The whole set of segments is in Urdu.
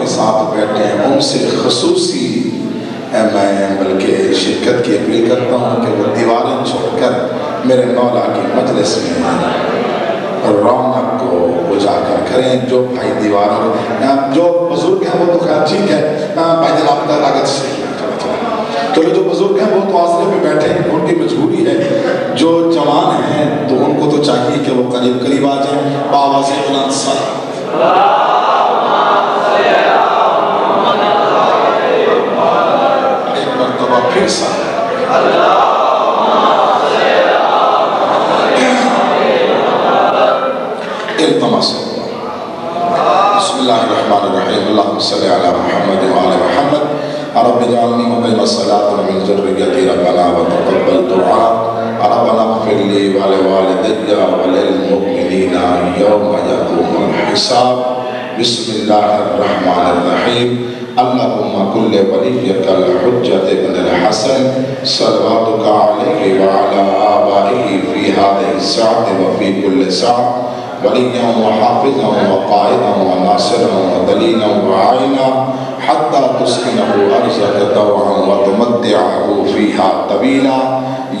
کے ساتھ بیٹھے ہیں۔ ان سے خصوصی میں بلکہ شرکت کی اپیل کرتا ہوں کہ وہ دیواریں چھوڑ کر میرے مولا کی مجلس میں رونق کو اجاگر کریں۔ جو بھائی دیواروں جو بزرگ ہیں وہ تو خیر ٹھیک ہے بھائی جناب تک آگے سے چلو جو بزرگ ہیں وہ تو آسرے پہ بیٹھے ہیں۔ ان کی مجبوری ہے۔ جو جوان ہیں تو ان کو تو چاہیے کہ وہ قریب قریب آ جائیں۔ بابا سے بلند سر ایک مرتبہ پھر سر التماس بسم اللہ الرحمن الرحیم اللہم صلی علی محمد وعلی محمد رب جعلنی مقیم الصلاة ومن ذریتی ربنا وتقبل دعا ربنا اغفر لي ولوالدي وللمؤمنين يوم يقوم الحساب. بسم الله الرحمن الرحيم. اللهم كل وليك الحجة ابن الحسن. صلواتك عليه وعلى آبائه في هذه الساعة وفي كل ساعة. وليا وحافظا وقائدا وناصرا ودليلا وعينا حتى تسكنه أرزك طوعا وتمتعه فيها طويلا.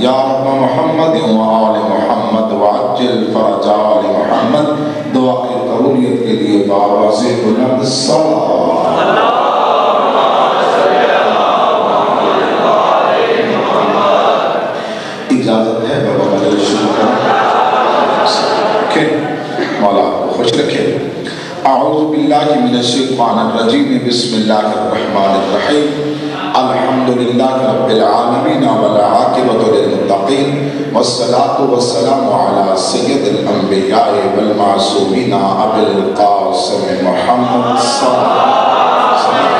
يا رب محمد وآل محمد وعجل فرجا آل محمد. دعا قبولیت کے لیے بابا سے بلند الصلاة اجازت ہے بابا مجھے شروع کریں مولا کو خوش رکھے اعوذ باللہ من الشیطان الرجیم، بسم اللہ الرحمن الرحیم. الحمدللہ رب العالمین والعاقبت للمتقین، والصلاة والسلام على سید الانبیاء والمعصومین، ابو القاسم محمد صلی اللہ علیہ وسلم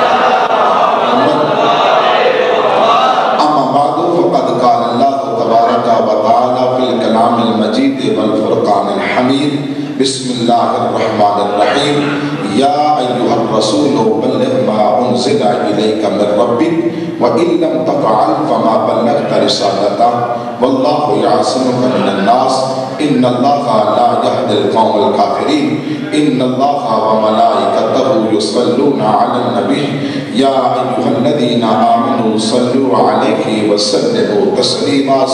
رِسَالَتَهُ وَاللَّهُ يَعْصِمُكَ مِنَ النَّاسِ إِنَّ اللَّهَ لَا يَهْدِي الْقَوْمَ الْكَافِرِينَ إِنَّ اللَّهَ وَمَلَائِكَتَهُ يُصَلُّونَ عَلَى النَّبِيِّ يَا أَيُّهَا الَّذِينَ آمَنُوا صَلُّوا عَلَيْهِ وَسَلِّمُوا تَسْلِيمًا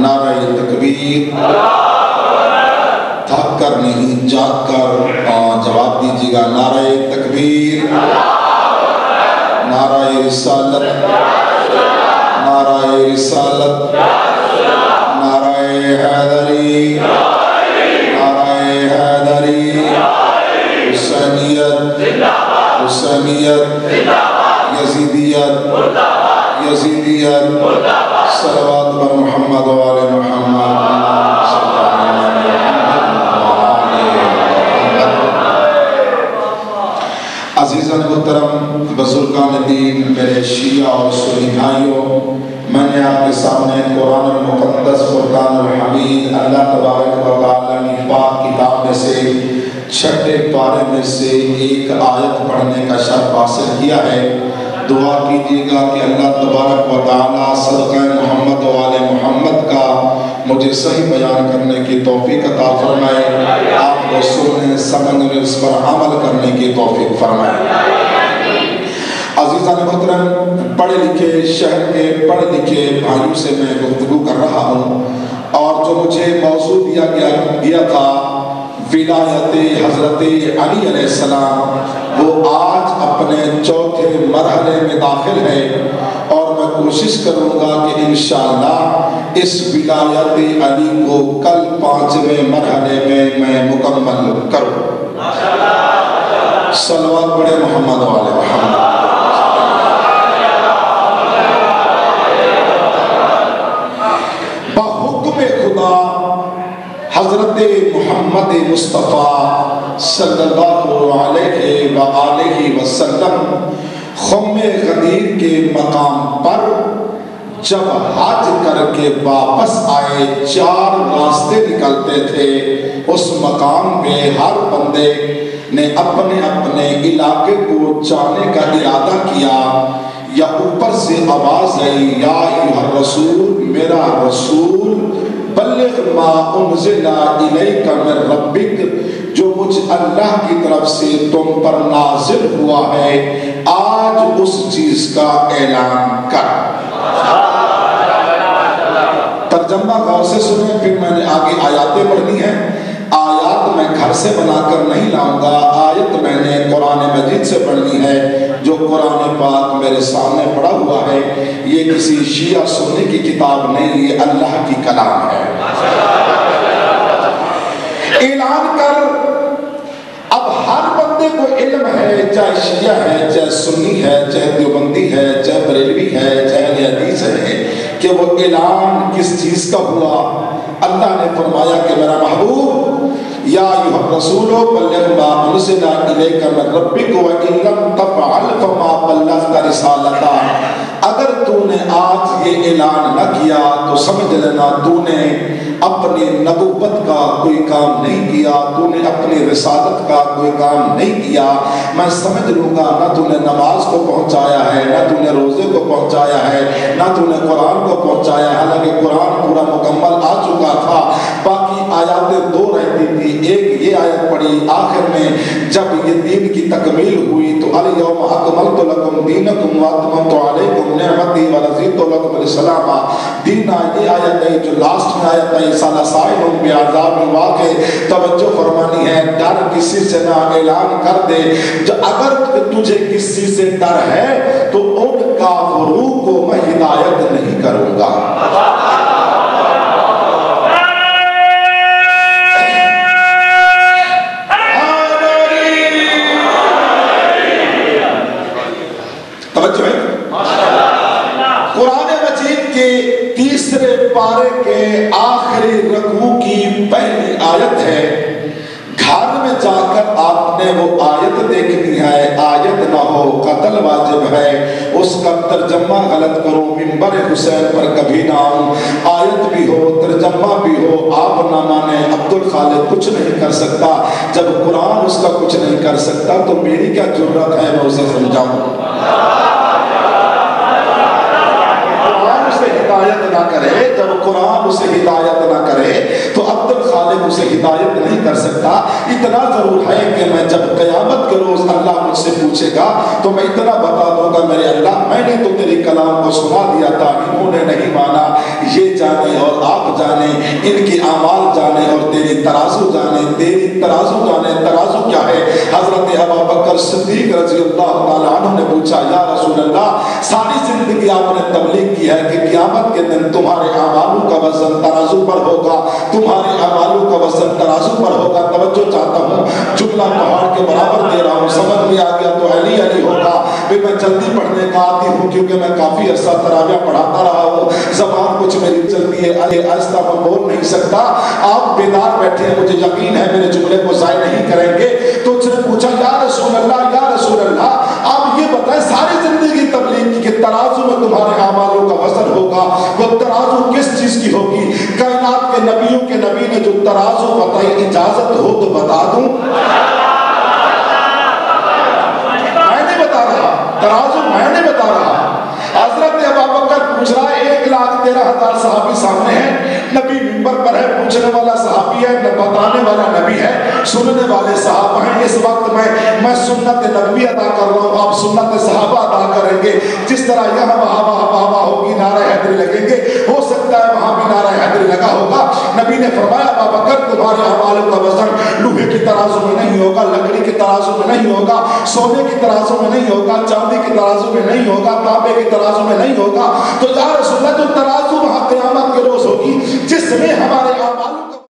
نعرہ تکبیر، تھک کر نہیں، جاگ کر رسالت، نعرہ رسالت، نعرہ حیدری نعرہ حیدری، حسینیت حسینیت، یزیدیت یزیدیت، صلوات بر محمد و علیہ عزیزان محترم بزرگان دین، میرے شیعہ اور سنی بھائیوں، میں نے آپ کے سامنے قرآن المقدس فرقان الحمید اللہ تبارک و تعالیٰ نے پاک کتاب میں سے چھٹے پارے میں سے ایک آیت پڑھنے کا شرف حاصل کیا ہے۔ دعا کیجیے گا کہ اللہ تبارک و تعالیٰ صدقہ محمد و محمد کا مجھے صحیح بیان کرنے کی توفیق عطا فرمائے۔ آپ کو سننے سمجھنے اس پر عمل کرنے کی توفیق فرمائے۔ عزیزان محترم، پڑھے لکھے شہر کے پڑھے لکھے بھائیوں سے میں گفتگو کر رہا ہوں اور جو مجھے موضوع دیا گیا دیا تھا ولایت حضرت علی علیہ السلام وہ آج اپنے چوتھے مرحلے میں داخل ہیں اور میں کوشش کروں گا کہ انشاءاللہ اس ولایت علی کو کل پانچویں مرحلے میں میں مکمل کروں۔ صلوات بڑے محمد والے محمد۔ حضرت محمد مصطفیٰ صلی اللہ علیہ وآلہ وسلم خم غدیر کے مقام پر جب حج کر کے واپس آئے، چار راستے نکلتے تھے۔ اس مقام پہ ہر بندے نے اپنے اپنے علاقے کو جانے کا ارادہ کیا۔ یا اوپر سے آواز آئی، یا رسول میرا رسول، بلغ ما انزل الیک من ربک، جو مجھ اللہ کی طرف سے تم پر نازل ہوا ہے، آج اس چیز کا اعلان کر۔ ترجمہ غور سے سنیں، پھر میں نے آگے آیاتیں پڑھنی ہیں۔ آیات میں گھر سے بنا کر نہیں لاؤں گا۔ آیت میں نے قرآن مجید سے پڑھنی ہے، جو قرآن پاک میرے سامنے پڑا ہوا ہے۔ یہ کسی شیعہ سننے کی کتاب نہیں، یہ اللہ کی کلام ہے۔ اعلان کر۔ اب ہر بندے کو علم ہے، چاہے شیعہ ہے، چاہے سنی ہے، چاہے دیوبندی ہے، چاہے بریلوی ہے، چاہے حدیث ہے، کہ وہ اعلان کس چیز کا ہوا۔ اللہ نے فرمایا کہ میرا محبوب یا ایوہ الرسول، بلغ ما انزل الیک من ربک و ان لم تفعل فما بلغت رسالتا اگر تو نے آج یہ اعلان نہ کیا، تو سمجھ لینا تو نے اپنی نبوت کا کوئی کام نہیں کیا، تو نے اپنی رسالت کا کوئی کام نہیں کیا۔ میں سمجھ لوں گا، نہ تو نے نماز کو پہنچایا ہے، نہ تو نے روزے کو پہنچایا ہے، نہ تو نے قرآن کو پہنچایا ہے۔ حالانکہ قرآن پورا مکمل آ چکا تھا، باقی آیاتیں دو رہتی تھی ایک یہ آیت پڑھی آخر میں، جب یہ دین کی تکمیل ہوئی تو الیوم اکملت لکم دینکم واتممت علیکم نعمتی ورزیت لکم السلام دینا یہ آیت ہے، جو لاسٹ میں آیت ہے سالہ سائنوں بے عذاب واقع۔ توجہ فرمانی ہے، ڈر کسی سے نہ اعلان کر دے۔ جو اگر تجھے کسی سے ڈر ہے، تو ان کافروں کو میں ہدایت نہیں کروں گا۔ آیت دیکھنی ہے، آیت نہ ہو، قتل واجب ہے۔ اس کا ترجمہ غلط کرو ممبر حسین پر کبھی نہ آؤں آیت بھی ہو، ترجمہ بھی ہو، آپ نہ مانے عبد الخالق کچھ نہیں کر سکتا۔ جب قرآن اس کا کچھ نہیں کر سکتا، تو میری کیا ضرورت ہے؟ میں اسے سمجھاؤں۔ قرآن اسے ہدایت نہ کرے، جب قرآن اسے ہدایت نہ کرے تو عبد الخالق اسے ہدایت نہیں کر سکتا۔ اتنا ضرور ہے کہ میں جب قیامت کے روز اللہ مجھ سے پوچھے گا، تو میں اتنا بتا دوں گا، میرے اللہ، میں نے تو تیری کلام کو سنا دیا تھا، انہوں نے نہیں مانا۔ یہ جانے اور آپ جانے، ان کی اعمال جانے اور تیری ترازو جانے۔ تیری ترازو جانے، ترازو کیا ہے؟ حضرت ابا بکر صدیق رضی اللہ تعالیٰ عنہ نے پوچھا، یا رسول اللہ، ساری زندگی آپ نے تبلیغ کی ہے کہ قیامت کے دن تمہارے اعمالوں کا وزن ترازو پر ہوگا، تمہارے اعمال اعمالوں کا وزن ترازو پر ہوگا، توجہ چاہتا ہوں۔ جملہ پہاڑ کے برابر دے رہا ہوں، سمجھ میں آ گیا تو علی علی ہوگا۔ بھی میں جلدی پڑھنے کا آتی ہوں کیونکہ میں کافی عرصہ تراویہ پڑھاتا رہا ہوں۔ زبان کچھ میری چلتی ہے، علی آہستہ میں بول نہیں سکتا۔ آپ بیدار بیٹھے ہیں، مجھے یقین ہے میرے جملے کو ضائع نہیں کریں گے۔ تو اس نے پوچھا یا نبی نے جو اجازت ہو تو بتا دوں۔ میں نہیں بتا رہا ترازو میں نہیں بتا رہا۔ حضرت ابا بکر پوچھ رہا، ایک لاکھ تیرہ ہزار صحابی سامنے ہیں۔ نبی ممبر پر ہے، پوچھنے والا صحابی ہے بتانے والا نبی ہے، سننے والے صحابہ ہیں۔ اس وقت میں میں سنت نبی ادا کر رہا ہوں، آپ سنت صحابہ ادا کریں گے۔ جس طرح یہاں وہاں وہاں وہاں ہوگی، نعرہ حیدری لگیں گے۔ ہو سکتا ہے وہاں بھی نعرہ حیدر لگا ہوگا۔ نبی نے فرمایا، ابا بکر، تمہارے اعمالوں کا وزن لوہے کی ترازو میں نہیں ہوگا، لکڑی کی ترازو میں نہیں ہوگا، سونے کی ترازو میں نہیں ہوگا، چاندی کی ترازو میں نہیں ہوگا تانبے کی ترازو میں نہیں ہوگا۔ تو یا رسول اللہ جو ترازو وہاں قیامت کے روز ہوگی، جس میں ہمارے